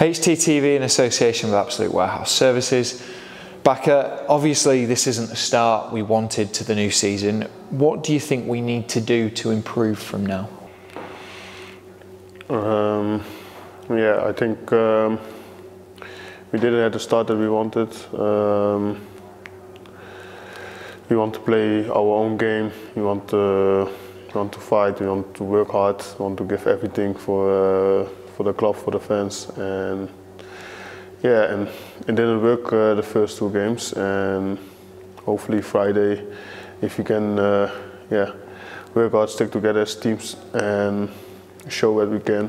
HTTV in association with Absolute Warehouse Services. Bakker, obviously this isn't the start we wanted to the new season. What do you think we need to do to improve from now? Um, yeah, I think um, we didn't have the start that we wanted. Um, we want to play our own game. We want to, we want to fight. We want to work hard. We want to give everything for uh, for the club, for the fans, and yeah, and it didn't work uh, the first two games. And hopefully Friday, if we can, uh, yeah, work hard, stick together as teams, and show what we can,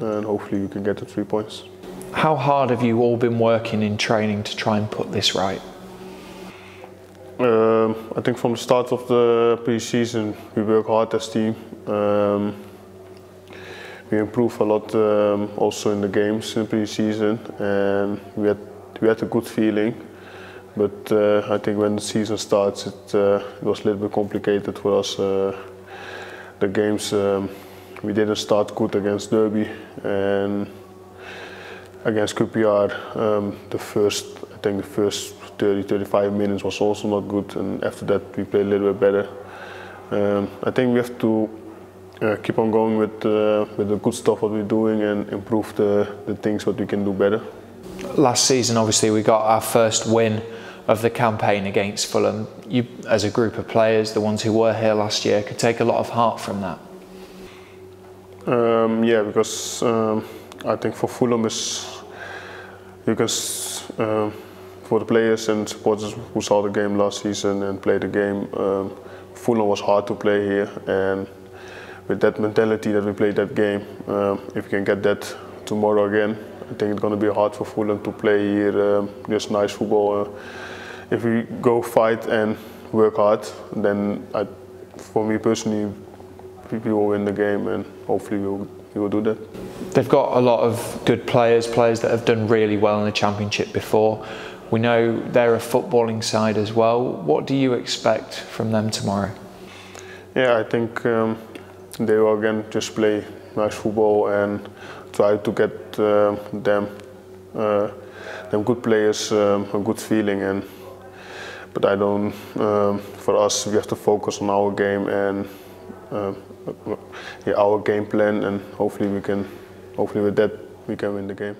and hopefully we can get the three points. How hard have you all been working in training to try and put this right? Um, I think from the start of the pre-season we work hard as team. Um, we improved a lot um, also in the games in pre-season and we had we had a good feeling. But uh, I think when the season starts, it, uh, it, was a little bit complicated for us. Uh, the games um, we didn't start good against Derby and against QPR, um, the first, I think the first 30, 35 minutes was also not good and after that we played a little bit better. Um, I think we have to uh, keep on going with, uh, with the good stuff what we're doing and improve the, the things what we can do better. Last season obviously we got our first win of the campaign against Fulham. You as a group of players, the ones who were here last year, could take a lot of heart from that. Um, yeah, because um, I think for Fulham is because um, for the players and supporters who saw the game last season and played the game, um, Fulham was hard to play here, and with that mentality that we played that game, um, if we can get that tomorrow again, I think it's going to be hard for Fulham to play here um, just nice football. Uh, if we go fight and work hard, then I, for me personally, we will win the game, and hopefully we will we will do that. They've got a lot of good players, players that have done really well in the championship before. We know they're a footballing side as well. What do you expect from them tomorrow? Yeah, I think um, they will again just play nice football and try to get uh, them uh, them good players um, a good feeling and but I don't um, for us we have to focus on our game and uh, yeah, our game plan and hopefully we can hopefully with that we can win the game.